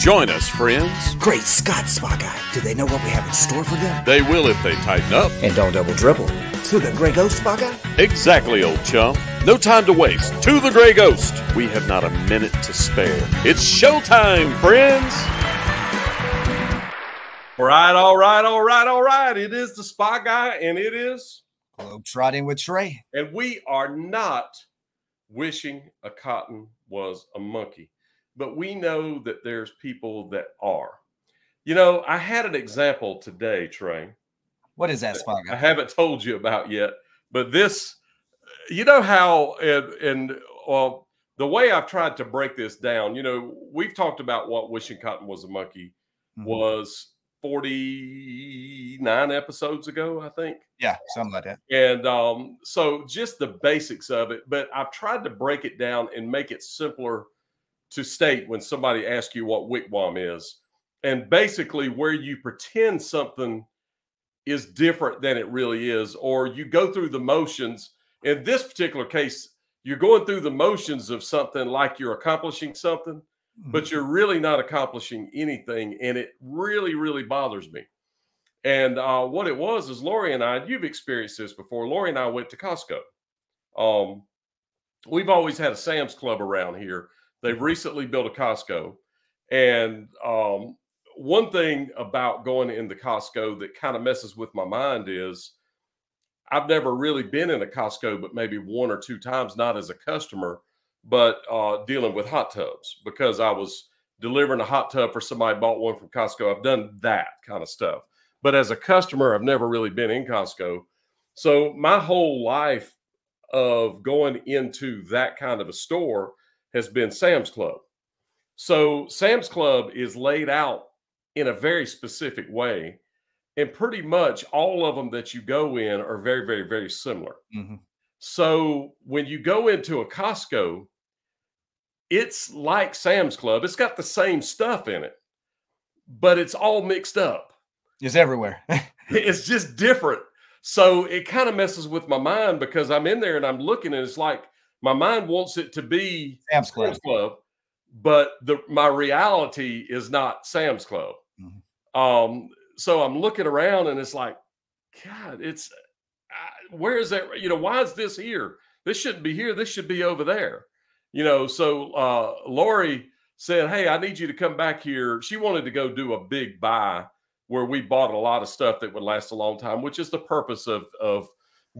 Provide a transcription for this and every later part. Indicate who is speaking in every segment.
Speaker 1: Join us, friends.
Speaker 2: Great Scott, Spa Guy. Do they know what we have in store for them?
Speaker 1: They will if they tighten up.
Speaker 2: And don't double dribble. To the Grey Ghost, Spa Guy?
Speaker 1: Exactly, old chum. No time to waste. To the Grey Ghost. We have not a minute to spare. It's showtime, friends.
Speaker 3: All right, all right, all right, all right. It is the Spa Guy, and it is
Speaker 2: Globetrotting with Trey.
Speaker 3: And we are not wishing a cotton was a monkey but we know that there's people that are. You know, I had an example today, Trey.
Speaker 2: What is that, Spot
Speaker 3: I haven't told you about yet, but this, you know how, and, and well, the way I've tried to break this down, you know, we've talked about what Wishing Cotton was a monkey mm-hmm. was 49 episodes ago, I think.
Speaker 2: Yeah, something like that.
Speaker 3: And um, so just the basics of it, but I've tried to break it down and make it simpler to state when somebody asks you what wigwam is. And basically, where you pretend something is different than it really is, or you go through the motions. In this particular case, you're going through the motions of something like you're accomplishing something, mm-hmm. but you're really not accomplishing anything. And it really, really bothers me. And uh, what it was is Lori and I, you've experienced this before. Lori and I went to Costco. Um, we've always had a Sam's Club around here They've recently built a Costco. And um, one thing about going into Costco that kind of messes with my mind is I've never really been in a Costco, but maybe one or two times, not as a customer, but uh, dealing with hot tubs because I was delivering a hot tub for somebody bought one from Costco. I've done that kind of stuff. But as a customer, I've never really been in Costco. So my whole life of going into that kind of a store has been Sam's Club. So Sam's Club is laid out in a very specific way. And pretty much all of them that you go in are very, very, very similar. Mm-hmm. So when you go into a Costco, it's like Sam's Club. It's got the same stuff in it, but it's all mixed up.
Speaker 2: It's everywhere.
Speaker 3: it's just different. So it kind of messes with my mind because I'm in there and I'm looking and it's like my mind wants it to be
Speaker 2: Sam's Club, Sam's Club
Speaker 3: but the my reality is not Sam's Club. Mm-hmm. Um, so I'm looking around and it's like, God, it's where is that? You know, why is this here? This shouldn't be here. This should be over there. You know, so uh, Lori said, Hey, I need you to come back here. She wanted to go do a big buy where we bought a lot of stuff that would last a long time, which is the purpose of of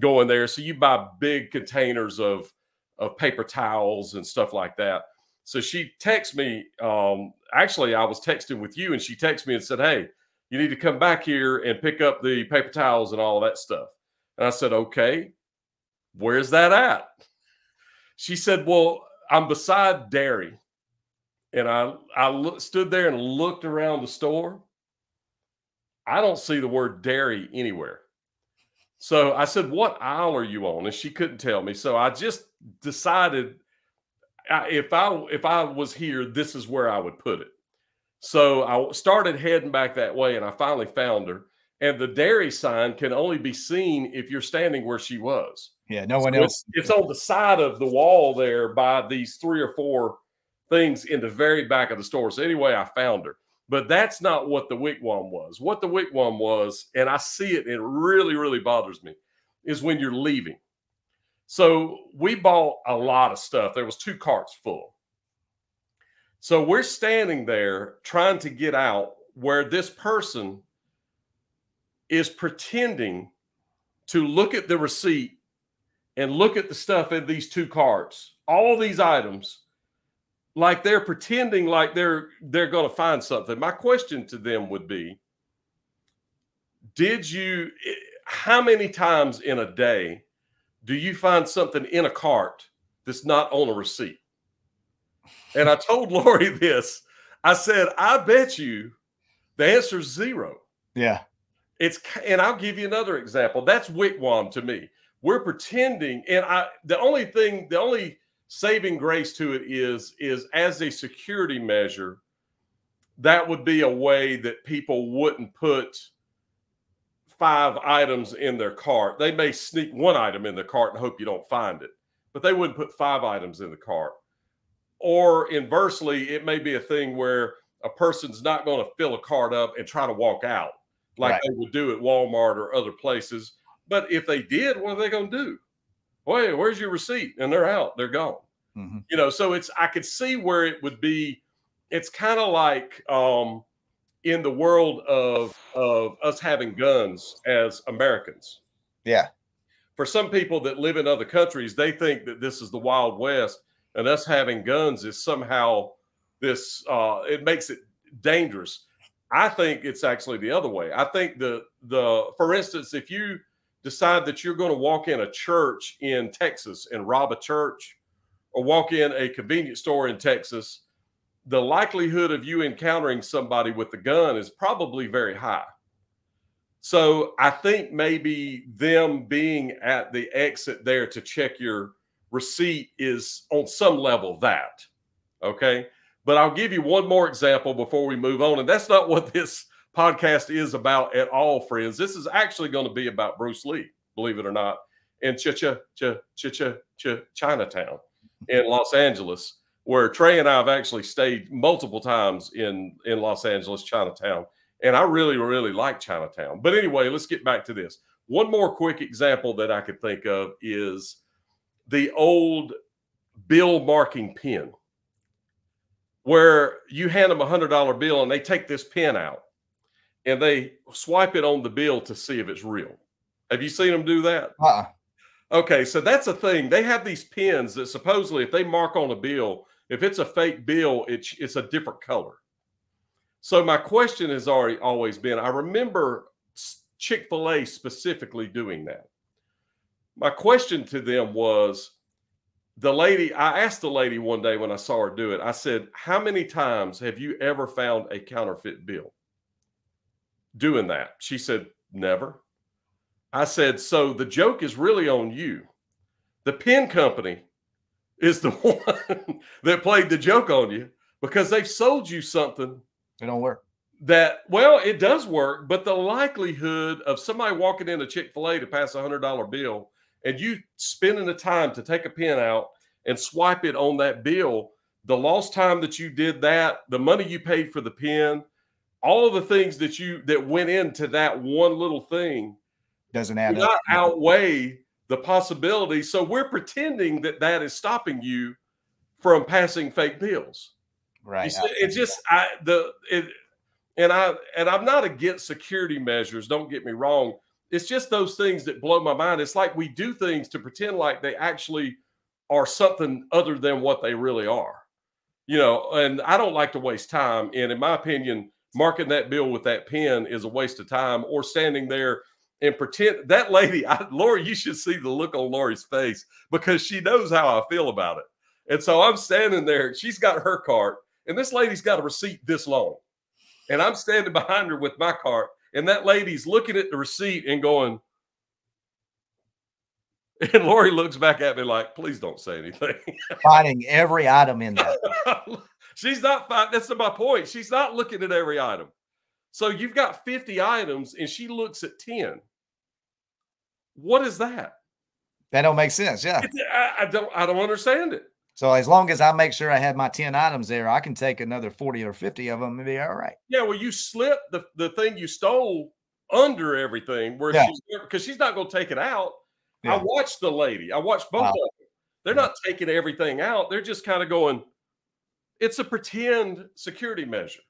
Speaker 3: going there. So you buy big containers of of paper towels and stuff like that. So she texted me. Um, actually, I was texting with you, and she texted me and said, "Hey, you need to come back here and pick up the paper towels and all that stuff." And I said, "Okay, where's that at?" She said, "Well, I'm beside dairy." And I I stood there and looked around the store. I don't see the word dairy anywhere. So I said, "What aisle are you on?" And she couldn't tell me. So I just decided if I if I was here, this is where I would put it. So I started heading back that way, and I finally found her. And the dairy sign can only be seen if you're standing where she was.
Speaker 2: Yeah, no one so else.
Speaker 3: It's, it's on the side of the wall there by these three or four things in the very back of the store. So anyway, I found her. But that's not what the wigwam was. What the wigwam was, and I see it, and it really, really bothers me, is when you're leaving. So we bought a lot of stuff. There was two carts full. So we're standing there trying to get out where this person is pretending to look at the receipt and look at the stuff in these two carts, all these items, like they're pretending like they're they're going to find something. My question to them would be did you eh, how many times in a day do you find something in a cart that's not on a receipt? And I told Lori this. I said, I bet you the answer is zero.
Speaker 2: Yeah.
Speaker 3: It's and I'll give you another example. That's wigwam to me. We're pretending, and I the only thing, the only saving grace to it is is as a security measure that would be a way that people wouldn't put five items in their cart they may sneak one item in the cart and hope you don't find it but they wouldn't put five items in the cart or inversely it may be a thing where a person's not going to fill a cart up and try to walk out like
Speaker 2: Right.
Speaker 3: they would do at Walmart or other places. But if they did, what are they going to do? Wait, where's your receipt? And they're out, they're gone.
Speaker 2: Mhm.
Speaker 3: You know, so it's I could see where it would be. It's kind of like um, in the world of of us having guns as Americans.
Speaker 2: Yeah.
Speaker 3: For some people that live in other countries, they think that this is the Wild West, and us having guns is somehow this. Uh, it makes it dangerous. I think it's actually the other way. I think the the for instance, if you decide that you're going to walk in a church in Texas and rob a church, or walk in a convenience store in Texas, the likelihood of you encountering somebody with a gun is probably very high. So I think maybe them being at the exit there to check your receipt is on some level that. Okay. But I'll give you one more example before we move on. And that's not what this podcast is about at all, friends. This is actually going to be about Bruce Lee, believe it or not, in Ch Ch Ch Ch Ch Ch Chinatown in Los Angeles, where Trey and I have actually stayed multiple times in in Los Angeles, Chinatown, and I really really like Chinatown. But anyway, let's get back to this. One more quick example that I could think of is the old bill marking pen, where you hand them a hundred dollar bill and they take this pen out and they swipe it on the bill to see if it's real. Have you seen them do that?
Speaker 2: Uh-uh.
Speaker 3: Okay, so that's a thing. They have these pins that supposedly, if they mark on a bill, if it's a fake bill, it's it's a different color. So my question has already always been: I remember Chick Fil A specifically doing that. My question to them was, the lady. I asked the lady one day when I saw her do it. I said, "How many times have you ever found a counterfeit bill?" Doing that, she said, "Never." I said, so the joke is really on you. The pen company is the one that played the joke on you because they've sold you something
Speaker 2: It don't work.
Speaker 3: that, well, it does work, but the likelihood of somebody walking into Chick fil A to pass a $100 bill and you spending the time to take a pen out and swipe it on that bill, the lost time that you did that, the money you paid for the pen, all of the things that you that went into that one little thing
Speaker 2: Doesn't
Speaker 3: do
Speaker 2: add
Speaker 3: not
Speaker 2: up.
Speaker 3: outweigh the possibility. So we're pretending that that is stopping you from passing fake bills.
Speaker 2: Right.
Speaker 3: see, it just I the it and I and I'm not against security measures. Don't get me wrong. It's just those things that blow my mind. It's like we do things to pretend like they actually are something other than what they really are. You know, and I don't like to waste time. And in my opinion, marking that bill with that pen is a waste of time or standing there and pretend that lady, I, Lori, you should see the look on Lori's face because she knows how I feel about it. And so I'm standing there, she's got her cart, and this lady's got a receipt this long. And I'm standing behind her with my cart, and that lady's looking at the receipt and going, and Lori looks back at me like, please don't say anything.
Speaker 2: Finding every item in there.
Speaker 3: She's not fine. That's my point. She's not looking at every item. So you've got 50 items and she looks at 10. What is that?
Speaker 2: That don't make sense. Yeah.
Speaker 3: I, I don't I don't understand it.
Speaker 2: So as long as I make sure I have my 10 items there, I can take another 40 or 50 of them and be all right.
Speaker 3: Yeah, well, you slip the, the thing you stole under everything where
Speaker 2: Yeah.
Speaker 3: she's because she's not going to take it out. I
Speaker 2: Yeah.
Speaker 3: watched the lady. I watched both
Speaker 2: Wow.
Speaker 3: of them. They're
Speaker 2: Yeah.
Speaker 3: not taking everything out. They're just kind of going, it's a pretend security measure.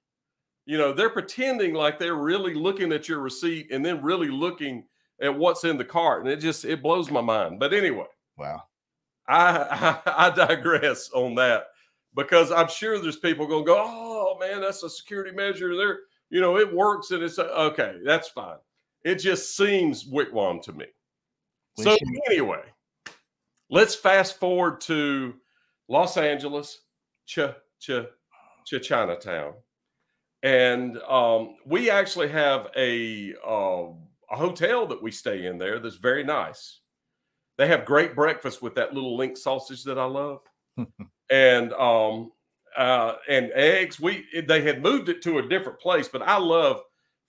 Speaker 3: You know, they're pretending like they're really looking at your receipt and then really looking at what's in the cart. And it just it blows my mind. But anyway,
Speaker 2: Wow.
Speaker 3: I, I I digress on that because I'm sure there's people going to go, oh man, that's a security measure. There, you know, it works and it's okay. That's fine. It just seems wigwam to me.
Speaker 2: We
Speaker 3: So
Speaker 2: should-
Speaker 3: anyway, let's fast forward to Los Angeles, Ch Ch Ch Chinatown, and um, we actually have a uh, a hotel that we stay in there that's very nice. They have great breakfast with that little link sausage that I love, and um, uh, and eggs. We they had moved it to a different place, but I love.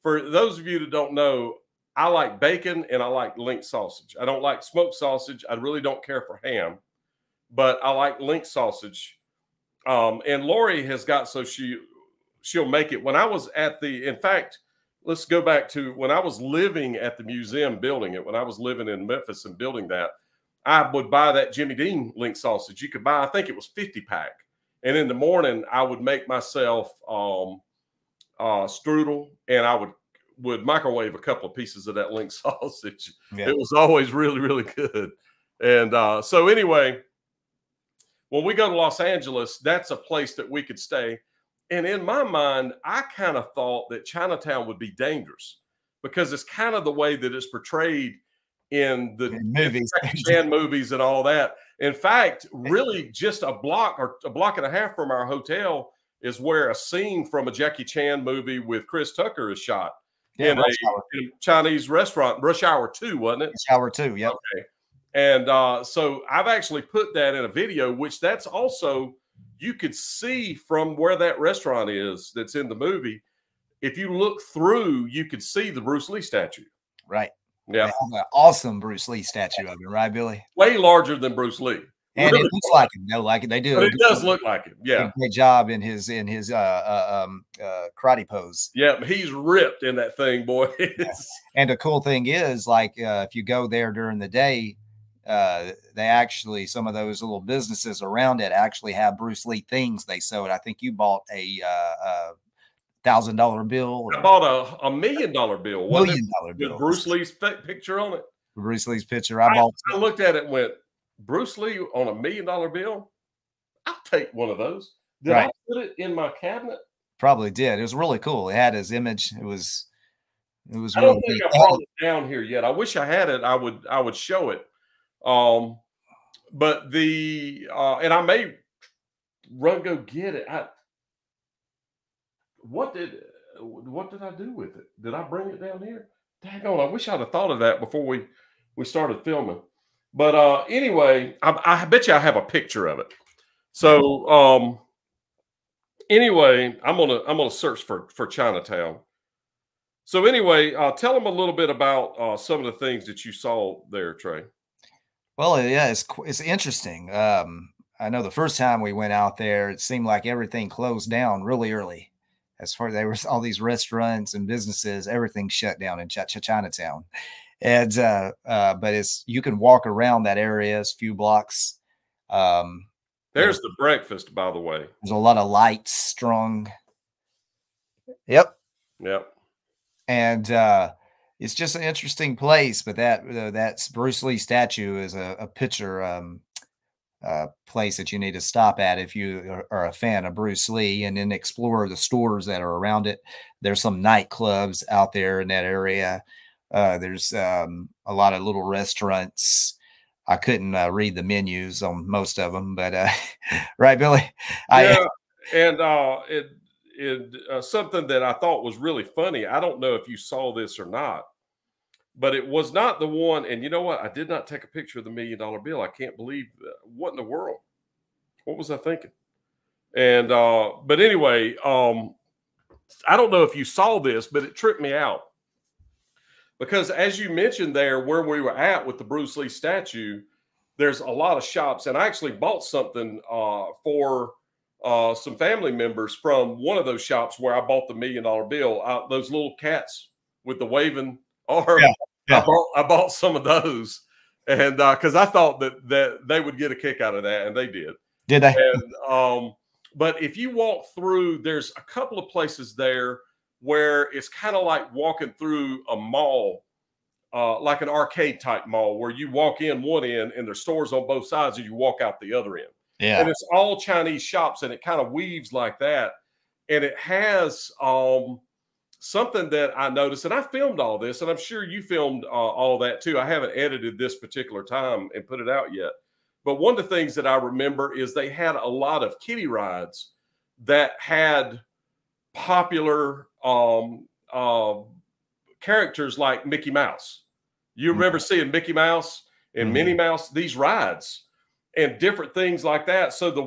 Speaker 3: For those of you that don't know, I like bacon and I like link sausage. I don't like smoked sausage. I really don't care for ham, but I like link sausage. Um, and Lori has got so she she'll make it. When I was at the, in fact, let's go back to when I was living at the museum building it. When I was living in Memphis and building that, I would buy that Jimmy Dean link sausage. You could buy, I think it was 50 pack. And in the morning, I would make myself um, uh, strudel and I would would microwave a couple of pieces of that link sausage. Yeah. It was always really, really good. And uh, so, anyway, when we go to Los Angeles, that's a place that we could stay. And in my mind, I kind of thought that Chinatown would be dangerous because it's kind of the way that it's portrayed in the movies, Chan movies, and all that. In fact, really, just a block or a block and a half from our hotel is where a scene from a Jackie Chan movie with Chris Tucker is shot yeah, in, a, in, a, Chinese restaurant, Rush Hour Two, wasn't it?
Speaker 2: Rush Hour Two, yeah.
Speaker 3: Okay. And uh, so I've actually put that in a video, which that's also you could see from where that restaurant is that's in the movie. If you look through, you could see the Bruce Lee statue.
Speaker 2: Right.
Speaker 3: Yeah.
Speaker 2: awesome Bruce Lee statue of him, right, Billy?
Speaker 3: Way larger than Bruce Lee.
Speaker 2: And really? it looks like him. No, like it. They do.
Speaker 3: But it does look like him. Yeah.
Speaker 2: Great job in his in his uh, uh um uh karate pose.
Speaker 3: Yeah, he's ripped in that thing, boy.
Speaker 2: and the cool thing is, like, uh, if you go there during the day, uh, they actually some of those little businesses around it actually have Bruce Lee things they sold. I think you bought a, uh, a thousand dollar bill.
Speaker 3: I bought a, a million dollar bill.
Speaker 2: Million dollar bill.
Speaker 3: Bruce Lee's picture on it.
Speaker 2: Bruce Lee's picture. I, I bought.
Speaker 3: I looked at it and went, Bruce Lee on a million dollar bill. I'll take one of those. Did right. I put it in my cabinet?
Speaker 2: Probably did. It was really cool. It had his image. It was. It was.
Speaker 3: I don't think I brought it down here yet. I wish I had it. I would. I would show it um, but the uh, and I may run go get it. I, what did what did I do with it? Did I bring it down here? Dang on! I wish I'd have thought of that before we we started filming. But uh, anyway, I, I bet you I have a picture of it. So um, anyway, I'm gonna I'm gonna search for for Chinatown. So anyway, uh, tell them a little bit about uh, some of the things that you saw there, Trey.
Speaker 2: Well, yeah, it's it's interesting. Um, I know the first time we went out there, it seemed like everything closed down really early. As far as there was all these restaurants and businesses, everything shut down in Ch Ch Chinatown. And uh, uh, but it's you can walk around that area, it's a few blocks. Um,
Speaker 3: there's the breakfast, by the way.
Speaker 2: There's a lot of lights strung. Yep.
Speaker 3: Yep.
Speaker 2: And uh, it's just an interesting place. But that uh, that's Bruce Lee statue is a, a picture um, uh, place that you need to stop at if you are a fan of Bruce Lee, and then explore the stores that are around it. There's some nightclubs out there in that area. Uh, there's um, a lot of little restaurants. I couldn't uh, read the menus on most of them, but uh, right, Billy.
Speaker 3: Yeah, and uh, it, it uh, something that I thought was really funny. I don't know if you saw this or not, but it was not the one. And you know what? I did not take a picture of the million dollar bill. I can't believe what in the world. What was I thinking? And uh, but anyway, um, I don't know if you saw this, but it tripped me out because as you mentioned there, where we were at with the Bruce Lee statue, there's a lot of shops, and I actually bought something uh, for uh, some family members from one of those shops where I bought the million dollar bill. Uh, those little cats with the waving arm. Yeah. Yeah. I bought I bought some of those, and uh because uh, I thought that that they would get a kick out of that, and they did.
Speaker 2: Did they?
Speaker 3: And, um, but if you walk through, there's a couple of places there where it's kind of like walking through a mall, uh, like an arcade type mall, where you walk in one end and there's stores on both sides, and you walk out the other end.
Speaker 2: Yeah.
Speaker 3: And it's all Chinese shops, and it kind of weaves like that, and it has um something that I noticed, and I filmed all this, and I'm sure you filmed uh, all that too. I haven't edited this particular time and put it out yet. But one of the things that I remember is they had a lot of kiddie rides that had popular um, uh, characters like Mickey Mouse. You mm-hmm. remember seeing Mickey Mouse and mm-hmm. Minnie Mouse, these rides and different things like that. So the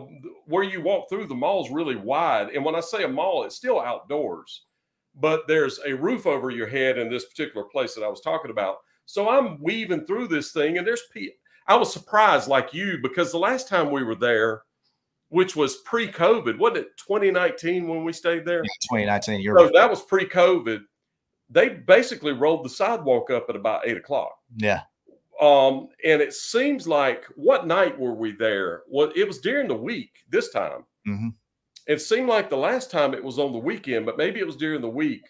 Speaker 3: where you walk through the mall is really wide. And when I say a mall, it's still outdoors but there's a roof over your head in this particular place that I was talking about. So I'm weaving through this thing, and there's people. I was surprised, like you, because the last time we were there which was pre-COVID, wasn't it? 2019 when we stayed there.
Speaker 2: Yeah, 2019. You're
Speaker 3: So that was pre-COVID. They basically rolled the sidewalk up at about eight o'clock.
Speaker 2: yeah.
Speaker 3: Um, and it seems like what night were we there? Well, it was during the week this time.
Speaker 2: hmm
Speaker 3: It seemed like the last time it was on the weekend, but maybe it was during the week.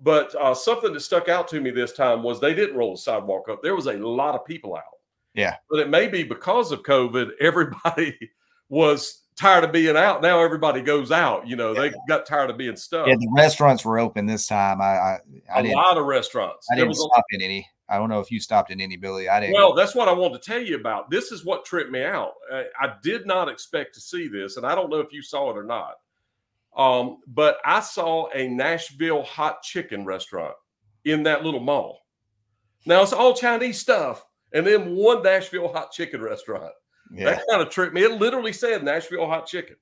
Speaker 3: But uh, something that stuck out to me this time was they didn't roll the sidewalk up. There was a lot of people out.
Speaker 2: Yeah.
Speaker 3: But it may be because of COVID, everybody was tired of being out. Now everybody goes out. You know, they got tired of being stuck.
Speaker 2: Yeah, the restaurants were open this time. I I, I
Speaker 3: a lot of restaurants.
Speaker 2: I
Speaker 3: There
Speaker 2: didn't
Speaker 3: was a-
Speaker 2: stop in any. I don't know if you stopped in any, Billy. I didn't.
Speaker 3: Well, that's what I wanted to tell you about. This is what tripped me out. I, I did not expect to see this, and I don't know if you saw it or not. Um, but I saw a Nashville hot chicken restaurant in that little mall. Now it's all Chinese stuff, and then one Nashville hot chicken restaurant.
Speaker 2: yeah,
Speaker 3: That kind of tripped me. It literally said Nashville hot chicken.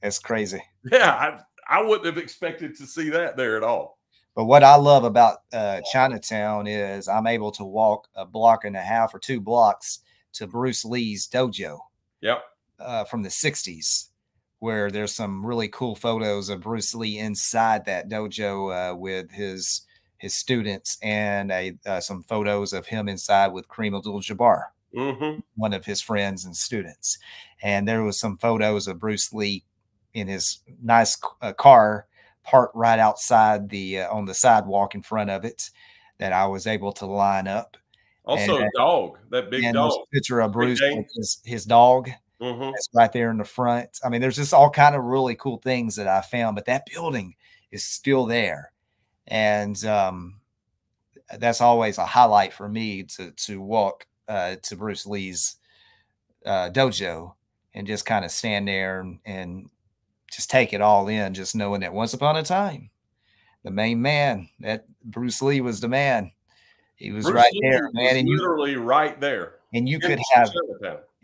Speaker 2: That's crazy.
Speaker 3: Yeah, I, I wouldn't have expected to see that there at all.
Speaker 2: But what I love about uh, Chinatown is I'm able to walk a block and a half or two blocks to Bruce Lee's dojo
Speaker 3: Yep.
Speaker 2: uh, from the 60s, where there's some really cool photos of Bruce Lee inside that dojo uh, with his his students and a, uh, some photos of him inside with Kareem Abdul-Jabbar.
Speaker 3: Mm-hmm.
Speaker 2: one of his friends and students. And there was some photos of Bruce Lee in his nice uh, car parked right outside the uh, on the sidewalk in front of it that I was able to line up.
Speaker 3: Also,
Speaker 2: And,
Speaker 3: a dog, that big dog.
Speaker 2: picture of Bruce his, his dog
Speaker 3: Mm-hmm.
Speaker 2: that's right there in the front. I mean, there's just all kind of really cool things that I found, but that building is still there. And um, that's always a highlight for me to to walk uh, to Bruce Lee's uh, dojo and just kind of stand there and, and just take it all in, just knowing that once upon a time, the main man, that Bruce Lee was the man. He was
Speaker 3: Bruce
Speaker 2: right
Speaker 3: Lee
Speaker 2: there,
Speaker 3: was
Speaker 2: man, and you
Speaker 3: literally right there.
Speaker 2: and you could have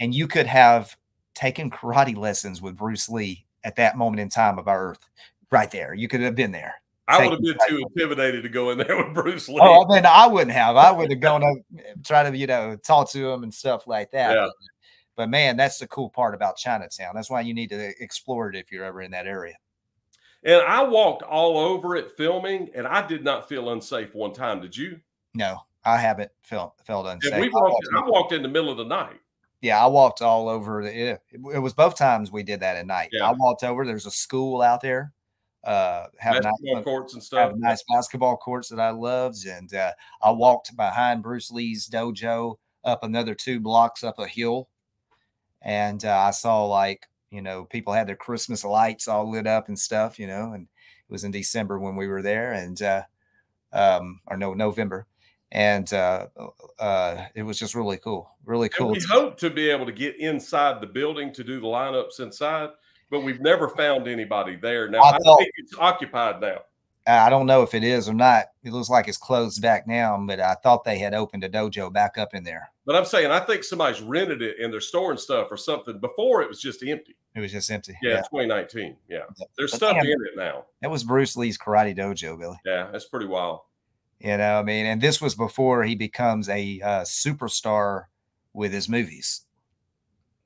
Speaker 2: and you could have taken karate lessons with Bruce Lee at that moment in time of our earth, right there. You could have been there.
Speaker 3: I would have been too intimidated to go in there with Bruce Lee.
Speaker 2: Oh, mean, I wouldn't have. I would have gone up, try to, you know, talk to him and stuff like that.
Speaker 3: Yeah.
Speaker 2: But man, that's the cool part about Chinatown. That's why you need to explore it if you're ever in that area.
Speaker 3: and I walked all over it filming, and I did not feel unsafe one time. Did you?
Speaker 2: No, I haven't felt felt unsafe.
Speaker 3: And we
Speaker 2: I
Speaker 3: walked.
Speaker 2: walked-
Speaker 3: I walked in the middle of the night.
Speaker 2: yeah, I walked all over. The, it, it was both times we did that at night.
Speaker 3: Yeah.
Speaker 2: I walked over. There's a school out there. Uh, have a nice,
Speaker 3: Basketball courts and
Speaker 2: have
Speaker 3: stuff.
Speaker 2: nice basketball courts that I loved, and uh, I walked behind Bruce Lee's dojo up another two blocks up a hill, and uh, I saw like you know people had their Christmas lights all lit up and stuff, you know, and it was in December when we were there, and uh, um, or no November, and uh, uh, it was just really cool, really
Speaker 3: And
Speaker 2: cool.
Speaker 3: we hope to be able to get inside the building to do the lineups inside, but we've never found anybody there. Now
Speaker 2: I
Speaker 3: I, think it's occupied now.
Speaker 2: I don't know if it is or not. It looks like it's closed back now, but I thought they had opened a dojo back up in there.
Speaker 3: But I'm saying I think somebody's rented it and they're storing stuff or something. Before it was just empty.
Speaker 2: It was just empty.
Speaker 3: Yeah, 2019. Yeah, there's
Speaker 2: But
Speaker 3: stuff
Speaker 2: damn.
Speaker 3: in it now.
Speaker 2: That was Bruce Lee's karate dojo, Billy.
Speaker 3: Yeah, that's pretty wild.
Speaker 2: You know, I mean, and this was before he becomes a uh, superstar with his movies.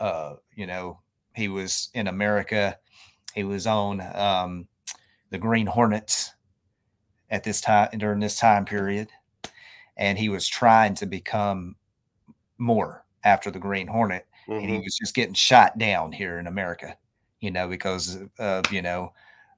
Speaker 2: Uh, you know, he was in America. He was on um, the Green Hornets at this time during this time period, and he was trying to become more after the Green Hornet, and he
Speaker 3: Mhm.
Speaker 2: was just getting shot down here in America, you know, because of you know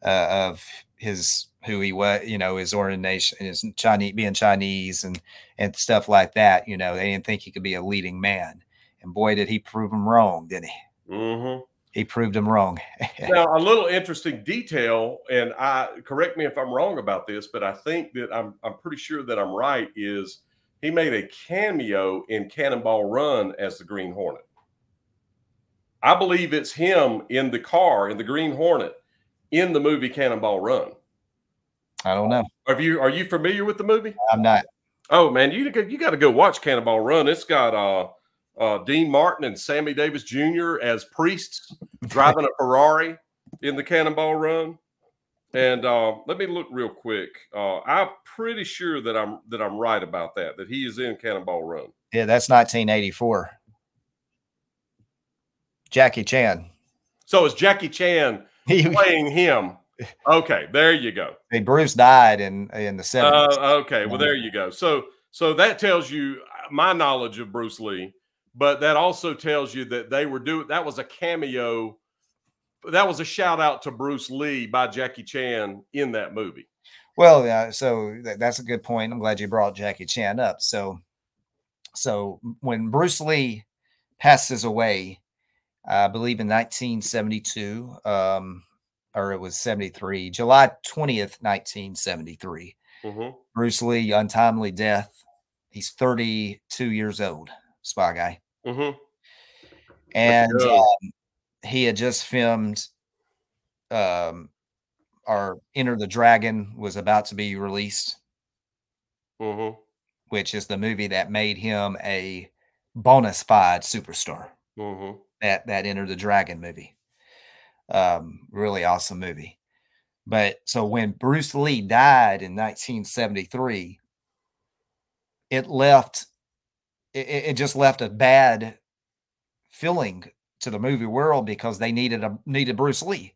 Speaker 2: uh, of his who he was, you know, his ordination, his Chinese being Chinese and and stuff like that. You know, they didn't think he could be a leading man, and boy, did he prove them wrong, didn't he?
Speaker 3: Mhm.
Speaker 2: He proved him wrong.
Speaker 3: Now, a little interesting detail, and I correct me if I'm wrong about this, but I think that I'm I'm pretty sure that I'm right. Is he made a cameo in Cannonball Run as the Green Hornet? I believe it's him in the car in the Green Hornet in the movie Cannonball Run.
Speaker 2: I don't know.
Speaker 3: Are you are you familiar with the movie?
Speaker 2: I'm not.
Speaker 3: Oh man, you you got to go watch Cannonball Run. It's got uh, uh, Dean Martin and Sammy Davis Jr. as priests driving a Ferrari in the Cannonball Run. And uh, let me look real quick. Uh, I'm pretty sure that I'm that I'm right about that. That he is in Cannonball Run.
Speaker 2: Yeah, that's 1984. Jackie Chan.
Speaker 3: So is Jackie Chan playing him? Okay, there you go.
Speaker 2: Hey, Bruce died in in the seventies.
Speaker 3: Uh, okay, well there you go. So so that tells you my knowledge of Bruce Lee, but that also tells you that they were doing that was a cameo. That was a shout out to Bruce Lee by Jackie Chan in that movie.
Speaker 2: Well, yeah, so that, that's a good point. I'm glad you brought Jackie Chan up. So, so when Bruce Lee passes away, I believe in 1972, um, or it was 73, July 20th, 1973. Mm-hmm. Bruce Lee, untimely death. He's 32 years old, Spa Guy. Mm-hmm. And um, he had just filmed um, our Enter the Dragon was about to be released, mm-hmm. which is the movie that made him a bonus fide superstar. Mm-hmm. That that Enter the Dragon movie, um, really awesome movie. But so when Bruce Lee died in 1973, it left it, it just left a bad feeling to the movie world because they needed a needed Bruce Lee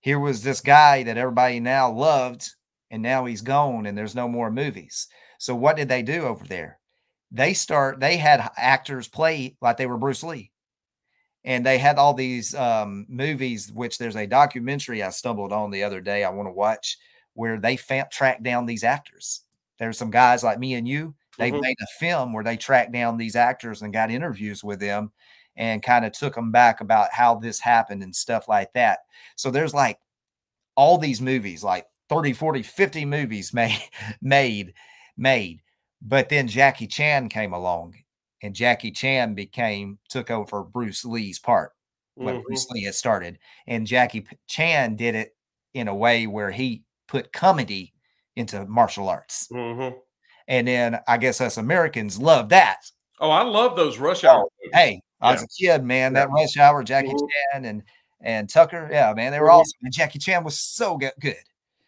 Speaker 2: here was this guy that everybody now loved, and now he's gone, and there's no more movies. So what did they do over there? They start. They had actors play like they were Bruce Lee, and they had all these um, movies. Which there's a documentary I stumbled on the other day. I want to watch where they fa- track down these actors. There's some guys like me and you. They mm-hmm. made a film where they tracked down these actors and got interviews with them and kind of took them back about how this happened and stuff like that. So there's like all these movies, like 30, 40, 50 movies made, made, made. But then Jackie Chan came along and Jackie Chan became, took over Bruce Lee's part when mm-hmm. Bruce Lee had started. And Jackie Chan did it in a way where he put comedy into martial arts. Mm-hmm. And then I guess us Americans love that.
Speaker 3: Oh, I love those Rush Hour. Oh,
Speaker 2: hey, I was a kid, man. That Rush Hour, Jackie mm-hmm. Chan and and Tucker, yeah, man, they were mm-hmm. awesome. And Jackie Chan was so good,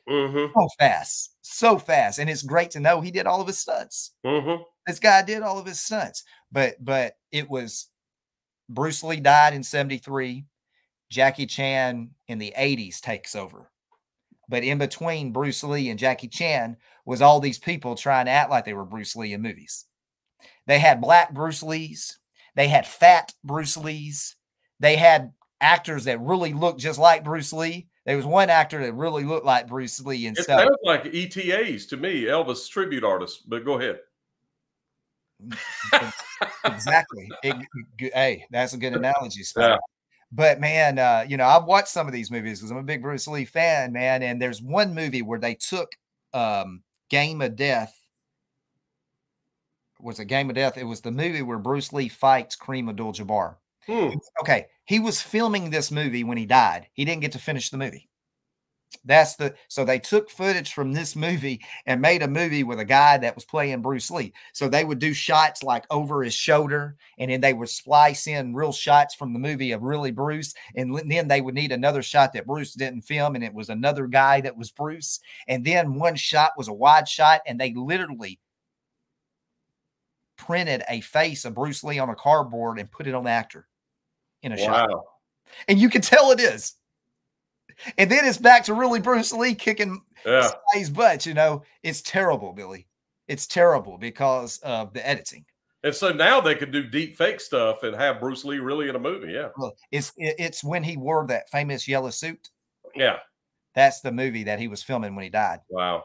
Speaker 2: mm-hmm. so fast, so fast, and it's great to know he did all of his stunts. Mm-hmm. This guy did all of his stunts, but but it was Bruce Lee died in '73. Jackie Chan in the '80s takes over. But in between Bruce Lee and Jackie Chan was all these people trying to act like they were Bruce Lee in movies. They had black Bruce Lees, they had fat Bruce Lees. They had actors that really looked just like Bruce Lee. There was one actor that really looked like Bruce Lee and
Speaker 3: it
Speaker 2: stuff.
Speaker 3: sounds like ETAs to me, Elvis tribute artists. But go ahead.
Speaker 2: exactly. It, hey, that's a good analogy, Yeah. But man, uh, you know, I've watched some of these movies because I'm a big Bruce Lee fan, man. And there's one movie where they took um, Game of Death was a Game of Death. It was the movie where Bruce Lee fights Kareem Abdul-Jabbar. Hmm. Okay, he was filming this movie when he died. He didn't get to finish the movie. That's the so they took footage from this movie and made a movie with a guy that was playing Bruce Lee. So they would do shots like over his shoulder, and then they would splice in real shots from the movie of really Bruce, and then they would need another shot that Bruce didn't film, and it was another guy that was Bruce, and then one shot was a wide shot, and they literally printed a face of Bruce Lee on a cardboard and put it on the actor in a wow. shot. And you can tell it is. And then it's back to really Bruce Lee kicking yeah. his butt. You know, it's terrible, Billy. It's terrible because of the editing.
Speaker 3: And so now they could do deep fake stuff and have Bruce Lee really in a movie. Yeah.
Speaker 2: Well, it's it's when he wore that famous yellow suit.
Speaker 3: Yeah.
Speaker 2: That's the movie that he was filming when he died.
Speaker 3: Wow.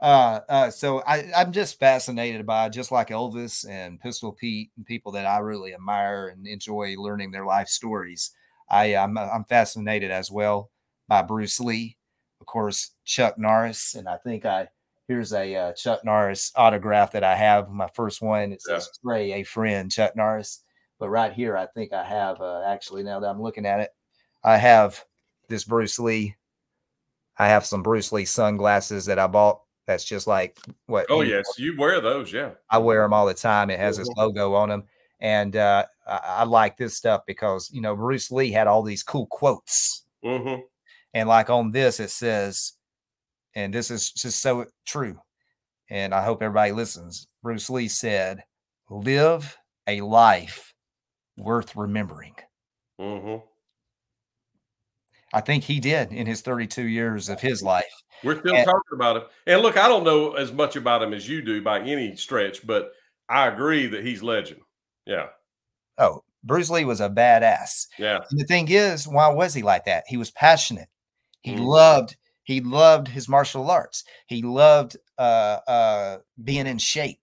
Speaker 2: Uh, uh, so I, I'm just fascinated by just like Elvis and Pistol Pete and people that I really admire and enjoy learning their life stories. I, I'm, I'm fascinated as well by Bruce Lee, of course, Chuck Norris, and I think I here's a uh, Chuck Norris autograph that I have. My first one it says yeah. A friend, Chuck Norris. But right here, I think I have uh, actually now that I'm looking at it, I have this Bruce Lee. I have some Bruce Lee sunglasses that I bought that's just like what.
Speaker 3: Oh yes, you wear those, yeah.
Speaker 2: I wear them all the time. It has his mm-hmm. logo on them, and uh, I, I, like this stuff because you know Bruce Lee had all these cool quotes, mm-hmm. And like on this it says, and this is just so true, and I hope everybody listens. Bruce Lee said, "Live a life worth remembering." Mm-hmm. I think he did in his 32 years of his life.
Speaker 3: We're still
Speaker 2: And-
Speaker 3: talking about him. And look, I don't know as much about him as you do by any stretch, but I agree that he's legend. Yeah.
Speaker 2: Oh, Bruce Lee was a badass.
Speaker 3: Yeah.
Speaker 2: And the thing is, why was he like that? He was passionate. He
Speaker 3: Mhm.
Speaker 2: loved he loved his martial arts. He loved uh uh being in shape.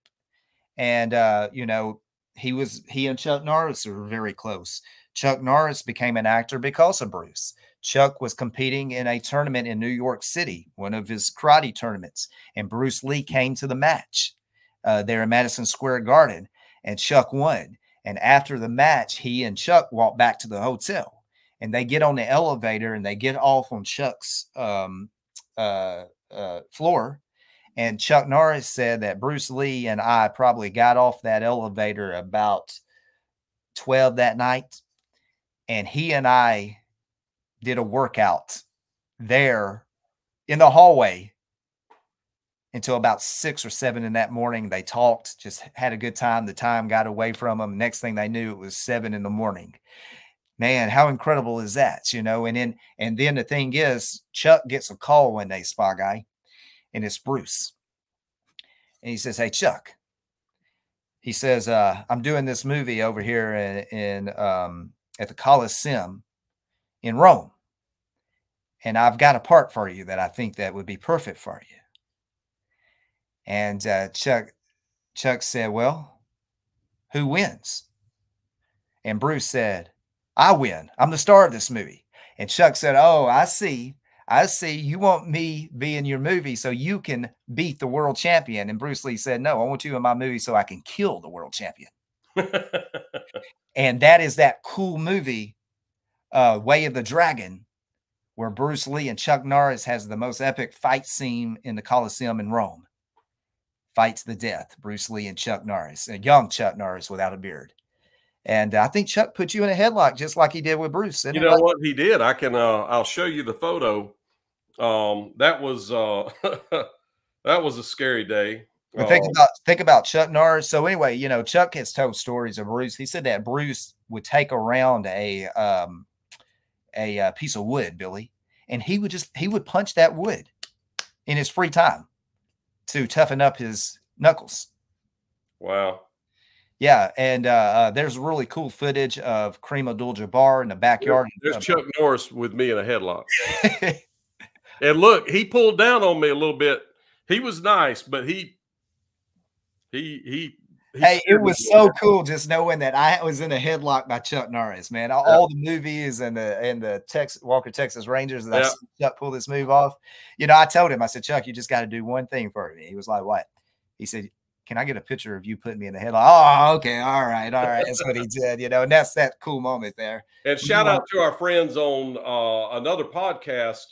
Speaker 2: And uh, you know, he was he and Chuck Norris were very close. Chuck Norris became an actor because of Bruce. Chuck was competing in a tournament in New York City, one of his karate tournaments, and Bruce Lee came to the match uh, there in Madison Square Garden, and Chuck won. And after the match, he and Chuck walked back to the hotel, and they get on the elevator and they get off on Chuck's um, uh, uh, floor. And Chuck Norris said that Bruce Lee and I probably got off that elevator about 12 that night. And he and I did a workout there in the hallway until about six or seven in that morning. They talked, just had a good time. The time got away from them. Next thing they knew, it was seven in the morning. Man, how incredible is that? You know, and then and then the thing is, Chuck gets a call one day, Spa Guy, and it's Bruce. And he says, Hey, Chuck. He says, uh, I'm doing this movie over here in, in um, at the Coliseum in Rome. And I've got a part for you that I think that would be perfect for you. And uh, Chuck Chuck said, Well, who wins? And Bruce said, I win. I'm the star of this movie. And Chuck said, Oh, I see. I see. You want me be in your movie so you can beat the world champion. And Bruce Lee said, No, I want you in my movie so I can kill the world champion. And that is that cool movie, uh, Way of the Dragon, where Bruce Lee and Chuck Norris has the most epic fight scene in the Coliseum in Rome. Fights the death, Bruce Lee and Chuck Norris, a young Chuck Norris without a beard. And I think Chuck put you in a headlock just like he did with Bruce.
Speaker 3: you know what he did? I can uh I'll show you the photo. Um that was uh that was a scary day.
Speaker 2: But think
Speaker 3: Um,
Speaker 2: about think about Chuck Norris. So anyway, you know, Chuck has told stories of Bruce. He said that Bruce would take around a um a, uh piece of wood, Billy, and he would just he would punch that wood in his free time to toughen up his knuckles.
Speaker 3: wow.
Speaker 2: Yeah, and uh, uh there's really cool footage of Kareem Abdul-Jabbar in the backyard.
Speaker 3: There's
Speaker 2: of-
Speaker 3: Chuck Norris with me in a headlock. And look, he pulled down on me a little bit. He was nice, but he he he, he
Speaker 2: Hey, it was so cool just knowing that I was in a headlock by Chuck Norris, man. All,
Speaker 3: Yeah.
Speaker 2: all the movies and the and the Tex Walker Texas Rangers that I
Speaker 3: Yeah.
Speaker 2: Chuck pull this move off. You know, I told him, I said, Chuck, you just got to do one thing for me. He was like, What? He said, Can I get a picture of you putting me in the headlock? Oh, okay, all right, all right. That's what he did, you know, and that's that cool moment there.
Speaker 3: And shout out to our friends on uh, another podcast,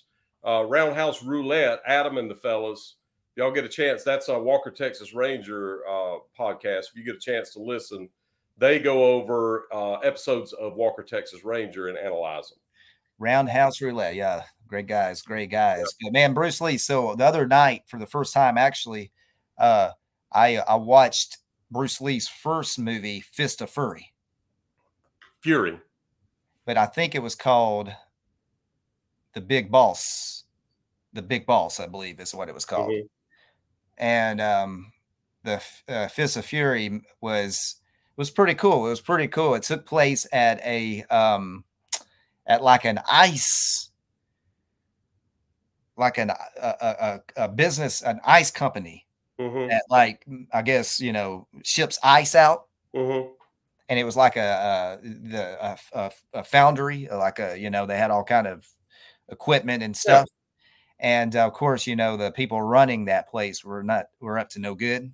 Speaker 3: uh, Roundhouse Roulette, Adam and the fellas. Y'all get a chance. That's a Walker Texas Ranger uh, podcast. If you get a chance to listen, they go over uh, episodes of Walker Texas Ranger and analyze them.
Speaker 2: Roundhouse roulette. Yeah, great guys, great guys. But man, Bruce Lee. So the other night, for the first time, actually, uh, I I watched Bruce Lee's first movie, Fist of Fury.
Speaker 3: Fury.
Speaker 2: but I think it was called the Big Boss. The Big Boss, I believe, is what it was called.
Speaker 3: Mhm.
Speaker 2: And um, the uh, Fist of Fury was was pretty cool. It was pretty cool. It took place at a um, at like an ice, like an a, a, a business, an ice company
Speaker 3: Mhm.
Speaker 2: that like I guess you know ships ice out
Speaker 3: Mhm.
Speaker 2: and it was like a, a the a, a, a foundry like a you know they had all kind of equipment and stuff and uh, of course you know the people running that place were not were up to no good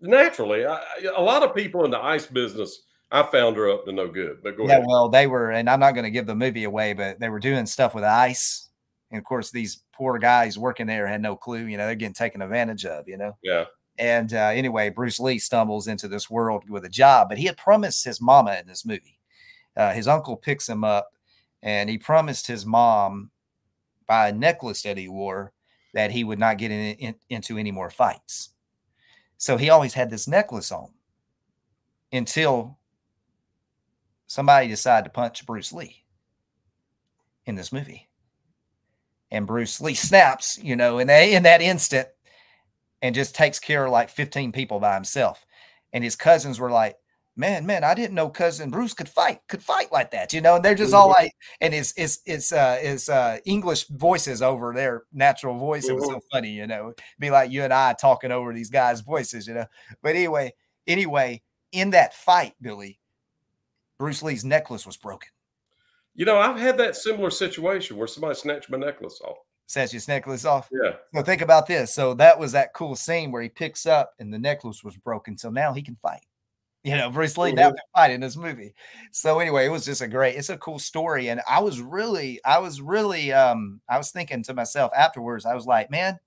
Speaker 3: Naturally, I- a lot of people in the ice business, I found her up to no good. But go
Speaker 2: yeah
Speaker 3: ahead.
Speaker 2: well they were and i'm not going to give the movie away but they were doing stuff with ice and of course these poor guys working there had no clue you know they're getting taken advantage of you know
Speaker 3: Yeah.
Speaker 2: And uh, anyway, Bruce Lee stumbles into this world with a job, but he had promised his mama in this movie. Uh, his uncle picks him up, and he promised his mom by a necklace that he wore that he would not get in, in- into any more fights. So he always had this necklace on until somebody decided to punch Bruce Lee in this movie. And Bruce Lee snaps, you know, in that in that instant, and just takes care of like 15 people by himself. And his cousins were like, man, man, I didn't know cousin Bruce could fight, could fight like that, you know. And they're just all
Speaker 3: Mm-hmm.
Speaker 2: like, and his his his uh his uh English voices over their natural voice. It was
Speaker 3: Mm-hmm.
Speaker 2: so funny, you know. Be like you and I talking over these guys' voices, you know. But anyway, anyway, in that fight, Billy, Bruce Lee's necklace was broken.
Speaker 3: You know, I've had that similar situation where somebody snatched my necklace off.
Speaker 2: Says his necklace off.
Speaker 3: Yeah.
Speaker 2: So think about this. So that was that cool scene where he picks up and the necklace was broken. So now he can fight. You know, Bruce Lee now
Speaker 3: Mhm.
Speaker 2: can fight in this movie. So anyway, it was just a great, it's a cool story. And I was really, I was really, um, I was thinking to myself afterwards, I was like, man,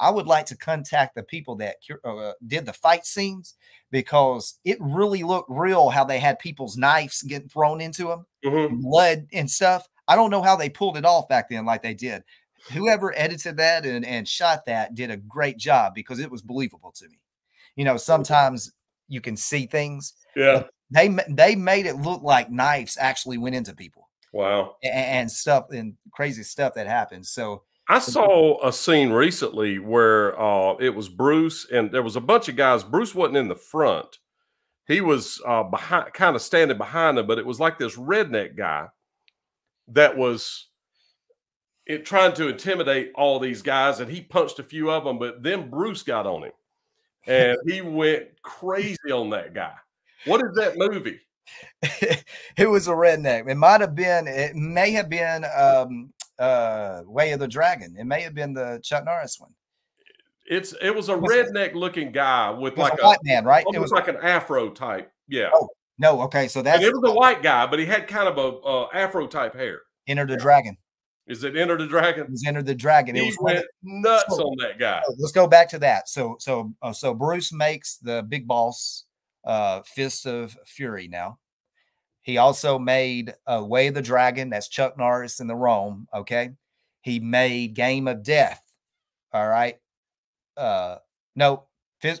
Speaker 2: I would like to contact the people that uh, did the fight scenes because it really looked real how they had people's knives getting thrown into them
Speaker 3: Mhm.
Speaker 2: blood and stuff. I don't know how they pulled it off back then like they did. Whoever edited that and, and shot that did a great job because it was believable to me. You know, sometimes you can see things.
Speaker 3: Yeah.
Speaker 2: They they made it look like knives actually went into people
Speaker 3: Wow.
Speaker 2: and, and stuff and crazy stuff that happened. So
Speaker 3: I saw a scene recently where uh, it was Bruce and there was a bunch of guys. Bruce wasn't in the front; he was uh, behind, kind of standing behind them. But it was like this redneck guy that was it trying to intimidate all these guys, and he punched a few of them. But then Bruce got on him, and he went crazy on that guy. What is that movie?
Speaker 2: it was a redneck. It might have been, it may have been um uh Way of the Dragon. It may have been the Chuck Norris one.
Speaker 3: It's it was a
Speaker 2: Was it-
Speaker 3: redneck looking guy with like
Speaker 2: a
Speaker 3: a
Speaker 2: white man, right? It was
Speaker 3: like an afro type. Yeah.
Speaker 2: Oh, no, okay. So that's
Speaker 3: and it was a white guy, but he had kind of a uh, afro type hair.
Speaker 2: Enter the Dragon.
Speaker 3: Is it Enter the
Speaker 2: It
Speaker 3: Dragon?
Speaker 2: was Enter the Dragon. It
Speaker 3: He
Speaker 2: was one
Speaker 3: went nuts
Speaker 2: so-
Speaker 3: on that guy.
Speaker 2: Oh, let's go back to that. So so uh, so Bruce makes the big boss uh Fist of Fury now. He also made uh, Way of the Dragon, that's Chuck Norris in the Rome, okay? He made Game of Death. All right. Uh no,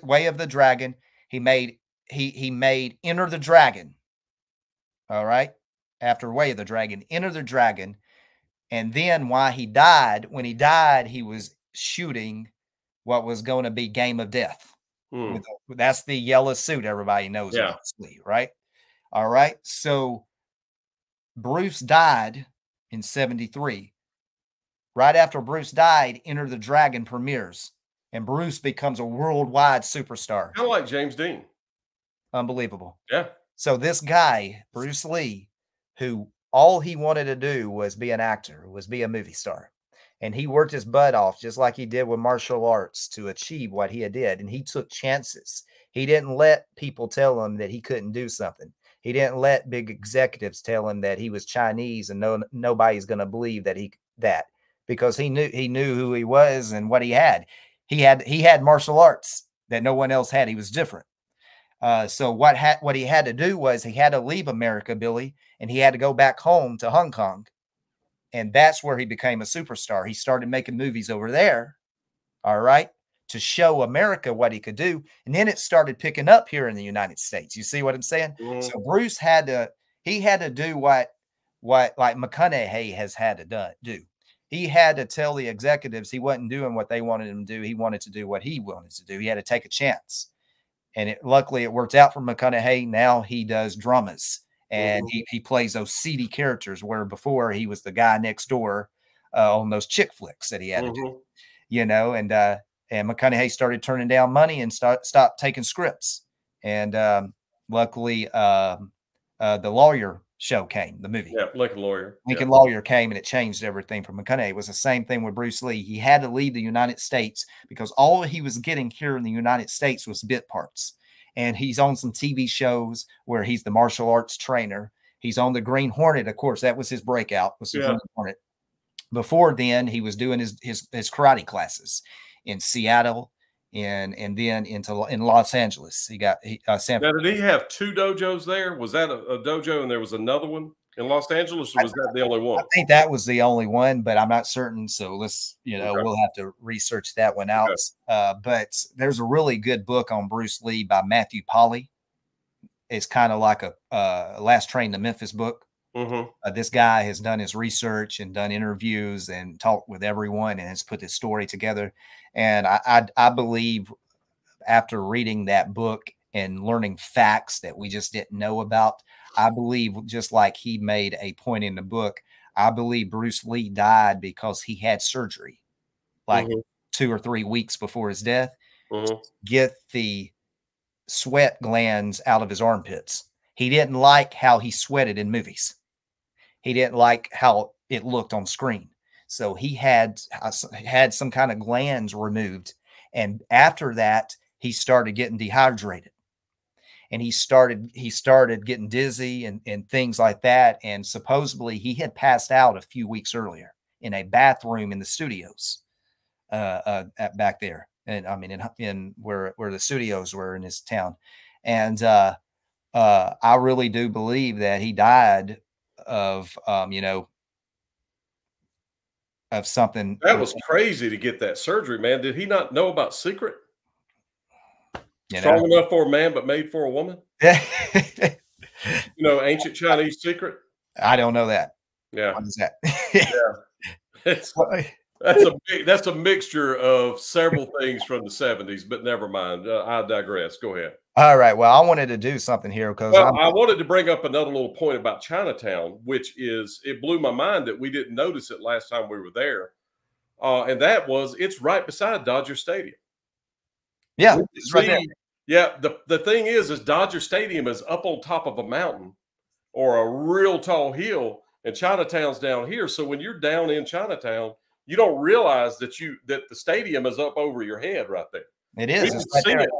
Speaker 2: Way of the Dragon. He made he he made Enter the Dragon. All right? After Way of the Dragon, Enter the Dragon. And then why he died, when he died, he was shooting what was going to be Game of Death.
Speaker 3: Hmm.
Speaker 2: that's the yellow suit everybody knows
Speaker 3: Yeah.
Speaker 2: obviously, right? All right. So Bruce died in 73. Right after Bruce died, Enter the Dragon premieres, and Bruce becomes a worldwide superstar.
Speaker 3: Kind of like James Dean.
Speaker 2: Unbelievable.
Speaker 3: Yeah.
Speaker 2: So this guy, Bruce Lee, who all he wanted to do was be an actor, was be a movie star. And he worked his butt off just like he did with martial arts to achieve what he had did. And he took chances. He didn't let people tell him that he couldn't do something. He didn't let big executives tell him that he was Chinese and no nobody's going to believe that he that because he knew he knew who he was and what he had. He had he had martial arts that no one else had. He was different. Uh, so what had what he had to do was he had to leave America, Billy, and he had to go back home to Hong Kong, and that's where he became a superstar. He started making movies over there, all right, to show America what he could do, and then it started picking up here in the United States. You see what I'm saying?
Speaker 3: Mhm.
Speaker 2: So Bruce had to he had to do what what like McConaughey has had to done, do. He had to tell the executives he wasn't doing what they wanted him to do. He wanted to do what he wanted to do. He had to take a chance. And it, luckily it worked out for McConaughey. Now he does dramas and
Speaker 3: Mhm.
Speaker 2: he, he plays those seedy characters where before he was the guy next door uh, on those chick flicks that he had to do
Speaker 3: Mhm.
Speaker 2: you know, and uh, and McConaughey started turning down money and start stopped taking scripts. And um, luckily, um, uh, the lawyer show came, the movie.
Speaker 3: Yeah, Lincoln Lawyer. Yeah.
Speaker 2: Lincoln Lawyer came and it changed everything for McConaughey. It was the same thing with Bruce Lee. He had to leave the United States because all he was getting here in the United States was bit parts. And he's on some TV shows where he's the martial arts trainer. He's on the Green Hornet, of course. That was his breakout. Was the
Speaker 3: Yeah.
Speaker 2: Green Hornet. Before then, he was doing his his, his karate classes in Seattle and and then into in Los Angeles. He got he, uh, San
Speaker 3: Now, did he have two dojos there? Was that a, a dojo and there was another one in Los Angeles, or was that the only one?
Speaker 2: I think that was the only one, but I'm not certain. So let's, you know,
Speaker 3: Okay.
Speaker 2: we'll have to research that one out. Uh, but there's a really good book on Bruce Lee by Matthew Polly. It's kind of like a uh, Last Train to Memphis book.
Speaker 3: Mhm.
Speaker 2: Uh, this guy has done his research and done interviews and talked with everyone and has put this story together. And I, I, I believe after reading that book and learning facts that we just didn't know about, I believe just like he made a point in the book, I believe Bruce Lee died because he had surgery like
Speaker 3: Mhm.
Speaker 2: two or three weeks before his death
Speaker 3: Mhm.
Speaker 2: get the sweat glands out of his armpits. He didn't like how he sweated in movies. He didn't like how it looked on screen. So he had uh, had some kind of glands removed and after that he started getting dehydrated. And he started he started getting dizzy and, and things like that and supposedly he had passed out a few weeks earlier in a bathroom in the studios uh, uh at, back there and I mean in in where where the studios were in his town, and uh, uh, I really do believe that he died of um, you know of something
Speaker 3: That was crazy to get that surgery, man. Did he not know about secret?
Speaker 2: you
Speaker 3: Strong
Speaker 2: know.
Speaker 3: enough for a man, but made for a woman. Yeah. You know, ancient Chinese secret.
Speaker 2: I don't know that.
Speaker 3: Yeah,
Speaker 2: What is that?
Speaker 3: it's, that's a big, that's a mixture of several things from the seventies. But never mind. Uh, I digress. Go ahead.
Speaker 2: All right. Well, I wanted to do something here because
Speaker 3: Well, I wanted to bring up another little point about Chinatown, which is it blew my mind that we didn't notice it last time we were there, uh, and that was it's right beside Dodger Stadium.
Speaker 2: yeah, it's right there.
Speaker 3: Yeah, the, the thing is, is Dodger Stadium is up on top of a mountain or a real tall hill, and Chinatown's down here. So when you're down in Chinatown, you don't realize that you that the stadium is up over your head right there.
Speaker 2: It is. right there.
Speaker 3: it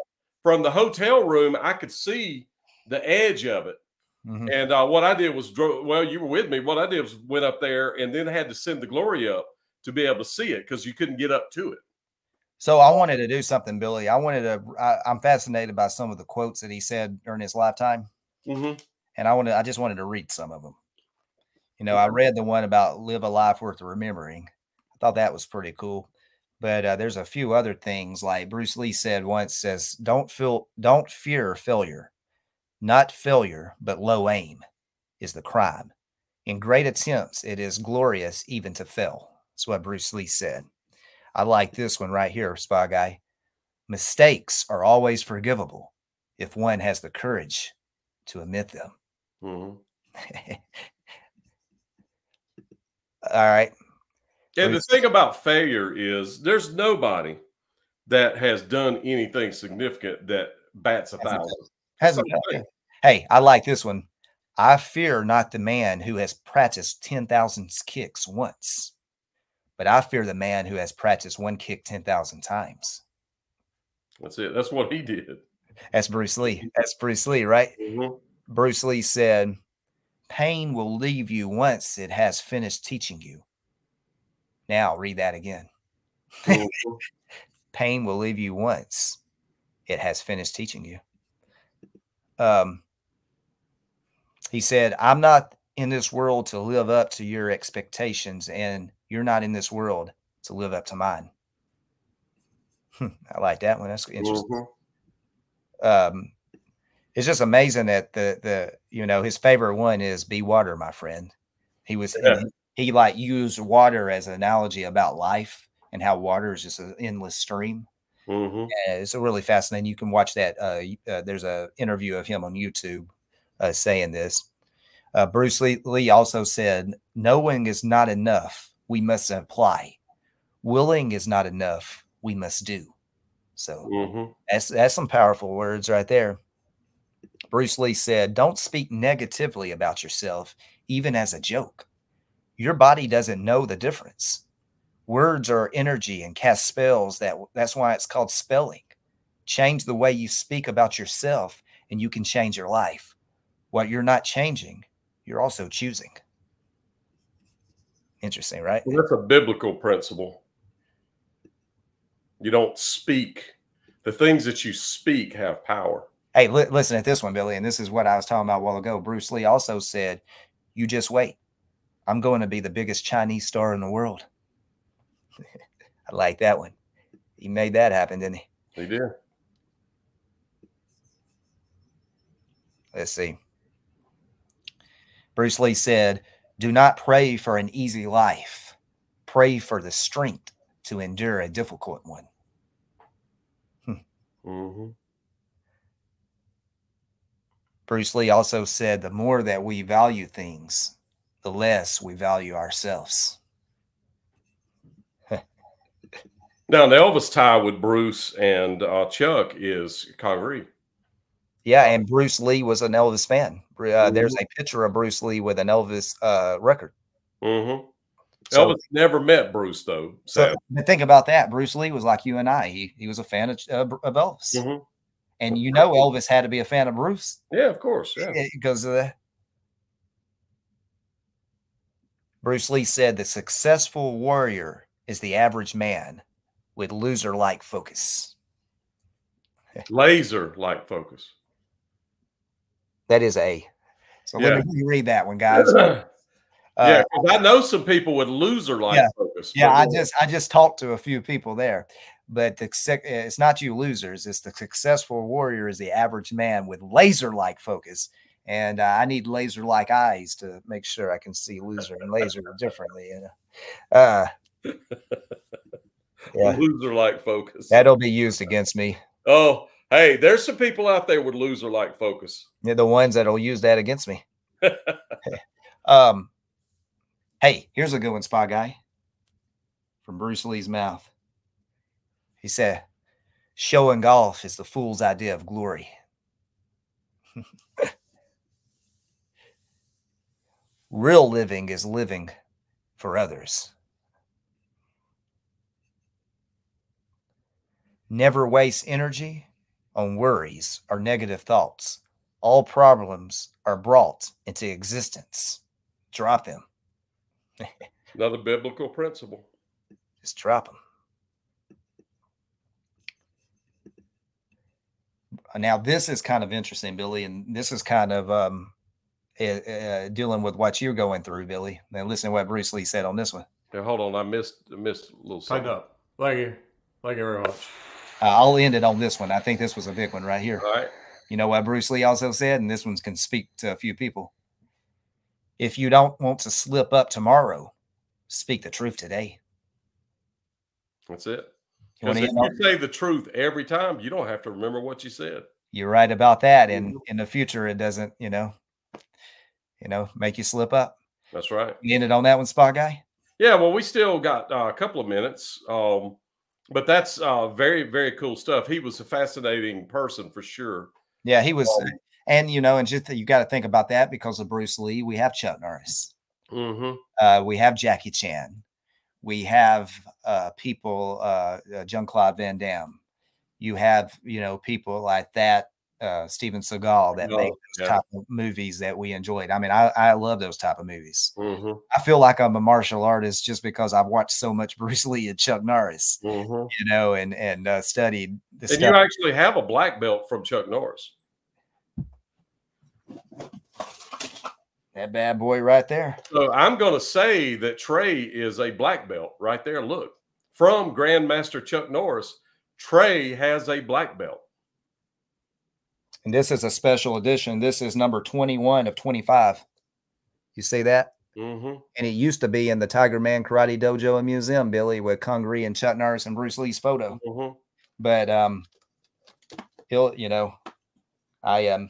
Speaker 3: from the hotel room. I could see the edge of it.
Speaker 2: Mhm.
Speaker 3: And uh, what I did was, well, you were with me. What I did was went up there and then had to send the glory up to be able to see it because you couldn't get up to it.
Speaker 2: So I wanted to do something, Billy. I wanted to. I, I'm fascinated by some of the quotes that he said during his lifetime.
Speaker 3: Mm-hmm.
Speaker 2: and I wanted I just wanted to read some of them. You know, I read the one about live a life worth remembering. I thought that was pretty cool. But uh, there's a few other things like Bruce Lee said once says don't feel don't fear failure. Not failure, but low aim is the crime. In great attempts, it is glorious even to fail. That's what Bruce Lee said. I like this one right here, Spa Guy. Mistakes are always forgivable if one has the courage to admit them.
Speaker 3: Mm-hmm.
Speaker 2: All right.
Speaker 3: And the thing about failure is there's nobody that has done anything significant that bats a
Speaker 2: Hasn't
Speaker 3: thousand.
Speaker 2: Hasn't
Speaker 3: Same.
Speaker 2: Hey, I like this one. I fear not the man who has practiced 10,000 kicks once, but I fear the man who has practiced one kick 10,000 times.
Speaker 3: That's it. That's what he did.
Speaker 2: That's Bruce Lee. That's Bruce Lee, right?
Speaker 3: Mhm.
Speaker 2: Bruce Lee said, Pain will leave you once it has finished teaching you. Now, read that again. Pain will leave you once it has finished teaching you. Um, he said, I'm not in this world to live up to your expectations, and you're not in this world to live up to mine. Hmm, I like that one. That's interesting.
Speaker 3: Mhm.
Speaker 2: Um, it's just amazing that the the you know his favorite one is be water, my friend. He was
Speaker 3: Yeah.
Speaker 2: He, like used water as an analogy about life and how water is just an endless stream.
Speaker 3: Mhm.
Speaker 2: Yeah, it's really fascinating. You can watch that. Uh, uh, there's a interview of him on YouTube uh, saying this. Uh, Bruce Lee, Lee also said, "Knowing is not enough. We must apply. Willing is not enough. We must do." So
Speaker 3: Mhm.
Speaker 2: that's that's some powerful words right there. Bruce Lee said, "Don't speak negatively about yourself, even as a joke. Your body doesn't know the difference. Words are energy and cast spells. That that's why it's called spelling. Change the way you speak about yourself, and you can change your life. What you're not changing, you're also choosing. Interesting, right?
Speaker 3: Well, that's a biblical principle. You don't speak. The things that you speak have power.
Speaker 2: Hey, li- listen at this one, Billy, and this is what I was talking about a while ago. Bruce Lee also said, "You just wait. I'm going to be the biggest Chinese star in the world." I like that one. He made that happen, didn't he?
Speaker 3: He did.
Speaker 2: Let's see. Bruce Lee said, Do not pray for an easy life, pray for the strength to endure a difficult one.
Speaker 3: Mhm.
Speaker 2: Bruce Lee also said, The more that we value things, the less we value ourselves.
Speaker 3: Now, the Elvis tie with Bruce and uh, Chuck is Kang Rhee.
Speaker 2: Yeah, and Bruce Lee was an Elvis fan. Uh, there's a picture of Bruce Lee with an Elvis uh, record.
Speaker 3: Mm-hmm.
Speaker 2: So,
Speaker 3: Elvis never met Bruce, though.
Speaker 2: so think about that. Bruce Lee was like you and I. He he was a fan of, uh, of Elvis,
Speaker 3: Mhm.
Speaker 2: and you know Elvis had to be a fan of Bruce
Speaker 3: Yeah, of course. Yeah.
Speaker 2: because of that. Bruce Lee said the successful warrior is the average man with loser-like focus.
Speaker 3: Laser like focus.
Speaker 2: That is a. So
Speaker 3: Yeah.
Speaker 2: let me read that one, guys.
Speaker 3: yeah,
Speaker 2: Uh,
Speaker 3: 'cause I know some people with loser like
Speaker 2: Yeah.
Speaker 3: focus.
Speaker 2: Yeah, I just I just talked to a few people there, but the it's not you losers. It's the successful warrior is the average man with laser like focus, and uh, I need laser like eyes to make sure I can see loser and laser differently. You know, uh, yeah,
Speaker 3: loser like focus.
Speaker 2: that'll be used against me.
Speaker 3: Oh, hey, there's some people out there with loser like focus.
Speaker 2: They're the ones that'll use that against me. um, hey, here's a good one, Spa Guy. From Bruce Lee's mouth. He said, "Showing golf is the fool's idea of glory." Real living is living for others. Never waste energy on worries or negative thoughts. All problems are brought into existence. Drop them.
Speaker 3: Another biblical principle.
Speaker 2: Just drop them. Now, this is kind of interesting, Billy, and this is kind of um, uh, uh, dealing with what you're going through, Billy. And listen to what Bruce Lee said on this one.
Speaker 3: Yeah, hold on. I missed I missed a little
Speaker 4: Tighten
Speaker 3: something.
Speaker 4: up. Thank you. Thank you very much.
Speaker 2: Uh, I'll end it on this one. I think this was a big one right here.
Speaker 3: All right.
Speaker 2: You know what Bruce Lee also said, and this one can speak to a few people. If you don't want to slip up tomorrow, speak the truth today.
Speaker 3: That's it.
Speaker 2: You
Speaker 3: Because if you say the truth every time, you don't have to remember what you said.
Speaker 2: You're right about that. And in the future, it doesn't, you know, you know, make you slip up.
Speaker 3: That's right.
Speaker 2: You ended on that one, Spa Guy.
Speaker 3: Yeah, well, we still got uh, a couple of minutes, um, but that's uh, very, very cool stuff. He was a fascinating person for sure.
Speaker 2: Yeah, he was,
Speaker 3: Um,
Speaker 2: and you know, and just you got to think about that because of Bruce Lee. We have Chuck Norris,
Speaker 3: hmm
Speaker 2: uh, we have Jackie Chan, we have uh, people, uh, uh, Jean Claude Van Damme. You have, you know, people like that, uh, Steven Seagal that make
Speaker 3: Oh,
Speaker 2: those
Speaker 3: yeah.
Speaker 2: type of movies that we enjoyed. I mean, I, I love those type of movies.
Speaker 3: hmm
Speaker 2: I feel like I'm a martial artist just because I've watched so much Bruce Lee and Chuck Norris,
Speaker 3: hmm
Speaker 2: you know, and and uh, studied the
Speaker 3: And
Speaker 2: stuff.
Speaker 3: you actually have a black belt from Chuck Norris.
Speaker 2: that bad boy right there.
Speaker 3: So I'm going to say that Trey is a black belt right there. Look, from Grandmaster Chuck Norris, Trey has a black belt.
Speaker 2: And this is a special edition. This is number 21 of 25. You see that?
Speaker 3: hmm
Speaker 2: And it used to be in the Tiger Man Karate Dojo and Museum, Billy, with Kang Rhee and Chuck Norris and Bruce Lee's photo.
Speaker 3: hmm
Speaker 2: But um he'll, you know, I um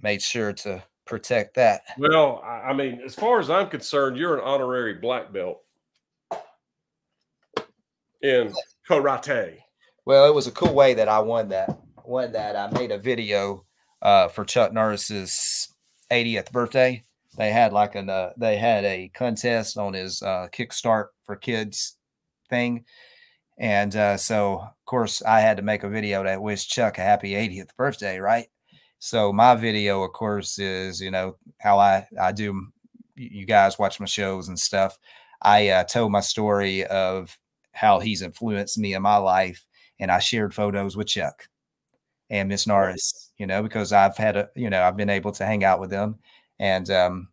Speaker 2: made sure to protect that.
Speaker 3: Well, I I mean, as far as I'm concerned, you're an honorary black belt in karate.
Speaker 2: Well, it was a cool way that I won that. Won that. I made a video uh, for Chuck Norris's 80th birthday. They had like an uh, they had a contest on his uh, Kickstart for Kids thing, and uh, so of course I had to make a video that wish Chuck a happy 80th birthday, right? So my video, of course, is you know how I I do. You guys watch my shows and stuff. I uh, told my story of how he's influenced me in my life and I shared photos with Chuck and Miss Norris, you know, because I've had a, you know, I've been able to hang out with them, and um,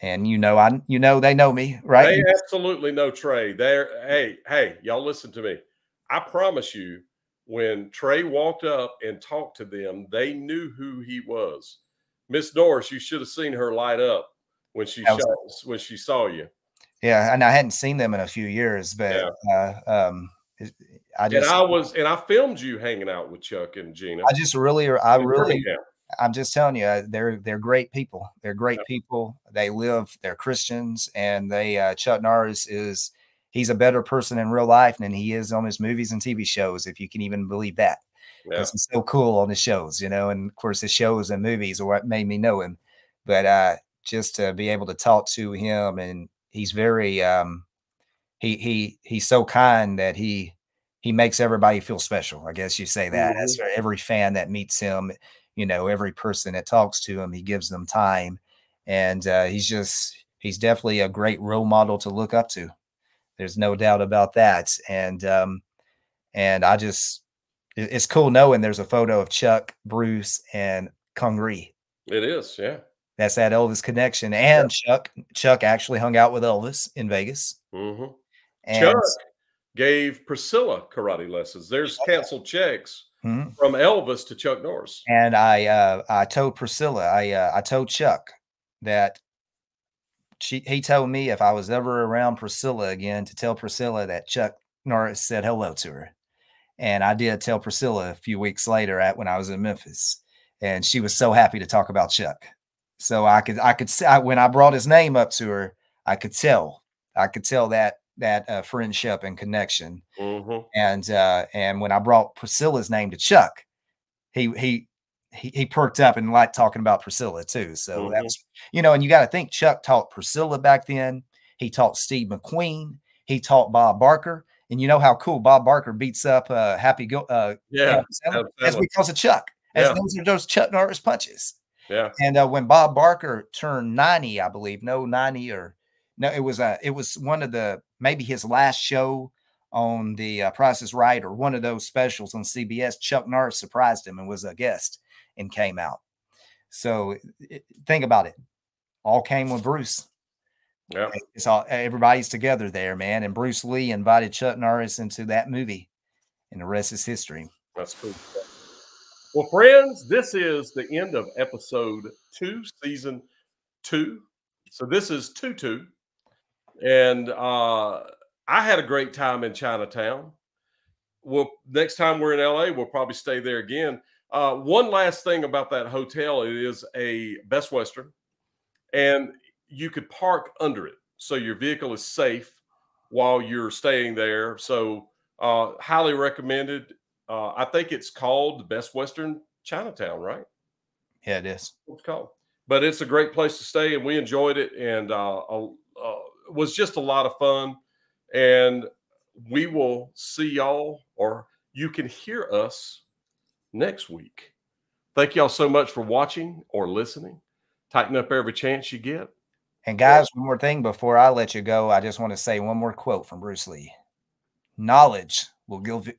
Speaker 2: and you know, I, you know, they know me, right?
Speaker 3: They absolutely know Trey. There, hey, hey, y'all listen to me. I promise you, when Trey walked up and talked to them, they knew who he was. Miss Norris, you should have seen her light up when she
Speaker 2: was-
Speaker 3: saw, when she saw you.
Speaker 2: Yeah, and I hadn't seen them in a few years, but uh, um, I
Speaker 3: And I was, and I filmed you hanging out with Chuck and Gena.
Speaker 2: I just really, I really. I'm just telling you, uh, they're they're great people. They're great
Speaker 3: Yep.
Speaker 2: people. They live. They're Christians, and they uh, Chuck Norris is he's a better person in real life than he is on his movies and TV shows, if you can even believe that.
Speaker 3: Yeah.
Speaker 2: Because he's so cool on the shows, you know. And of course, the shows and movies are what made me know him. But uh, just to be able to talk to him, and he's very um, he he he's so kind that he he makes everybody feel special. I guess you say that. That's for every fan that meets him you know every person that talks to him he gives them time and uh, he's just he's definitely a great role model to look up to there's no doubt about that and um and i just, it's cool knowing there's a photo of chuck bruce and Kang Rhee
Speaker 3: It is, yeah.
Speaker 2: that's that elvis connection and chuck chuck actually hung out with elvis in vegas
Speaker 3: hmm
Speaker 2: and
Speaker 3: Chuck gave Priscilla karate lessons. There's canceled checks
Speaker 2: Mhm.
Speaker 3: from Elvis to Chuck Norris.
Speaker 2: And I uh I told Priscilla, I uh, I told Chuck that she he told me if I was ever around Priscilla again to tell Priscilla that Chuck Norris said hello to her. And I did tell Priscilla a few weeks later at when I was in Memphis. And she was so happy to talk about Chuck. So I could I could see I, when I brought his name up to her, I could tell. I could tell that that uh, friendship and connection
Speaker 3: hmm
Speaker 2: and uh and when I brought Priscilla's name to Chuck, he he he, he perked up and liked talking about Priscilla too. So that
Speaker 3: Mhm.
Speaker 2: was you know, and you got to think Chuck taught Priscilla back then. He taught Steve McQueen. He taught Bob Barker. And you know how cool Bob Barker beats up uh Happy Go uh
Speaker 3: Yeah,
Speaker 2: That's because of Chuck. As
Speaker 3: Yeah.
Speaker 2: those are those Chuck Norris punches.
Speaker 3: yeah.
Speaker 2: And uh, when Bob Barker turned 90, I believe, no 90 or no, it was a, it was one of the maybe his last show on the uh, Price is Right or one of those specials on CBS. Chuck Norris surprised him and was a guest and came out. So it, think about it. All came with Bruce.
Speaker 3: Yeah.
Speaker 2: It's all everybody's together there, man. And Bruce Lee invited Chuck Norris into that movie, and the rest is history.
Speaker 3: That's cool. Well, friends, this is the end of episode two, season two. So this is two two, and uh, I had a great time in Chinatown. Well, next time we're in LA, we'll probably stay there again. Uh, one last thing about that hotel: it is a Best Western, and you could park under it, so your vehicle is safe while you're staying there. So, uh, highly recommended. Uh, I think it's called the Best Western Chinatown, right?
Speaker 2: Yeah, it is.
Speaker 3: It's called. But it's a great place to stay, and we enjoyed it, and uh, was just a lot of fun. And we will see y'all, or you can hear us next week. Thank y'all so much for watching or listening. Tighten up every chance you get.
Speaker 2: And guys, one more thing before I let you go, I just want to say one more quote from Bruce Lee. Knowledge will give you,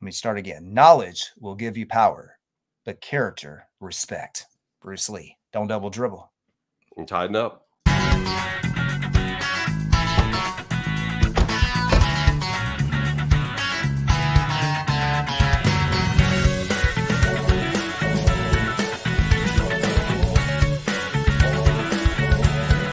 Speaker 2: let me start again. Knowledge will give you power, but character, respect. Bruce Lee. Don't double dribble.
Speaker 3: And tighten up.